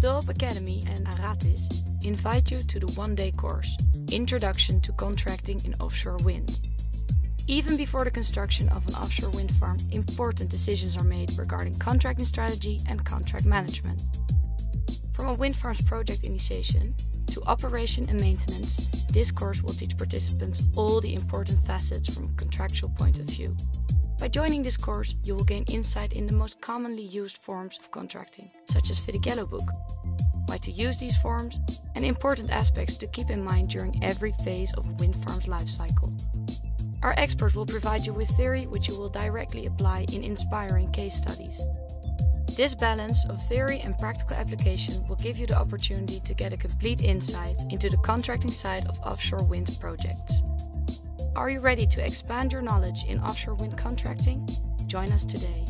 DOB Academy and Aratis invite you to the one day course Introduction to Contracting in Offshore Wind. Even before the construction of an offshore wind farm, important decisions are made regarding contracting strategy and contract management. From a wind farm's project initiation to operation and maintenance, this course will teach participants all the important facets from a contractual point of view. By joining this course, you will gain insight in the most commonly used forms of contracting, such as FIDIC Yellow Book, why to use these forms, and important aspects to keep in mind during every phase of a wind farm's life cycle. Our expert will provide you with theory which you will directly apply in inspiring case studies. This balance of theory and practical application will give you the opportunity to get a complete insight into the contracting side of offshore wind projects. Are you ready to expand your knowledge in offshore wind contracting? Join us today.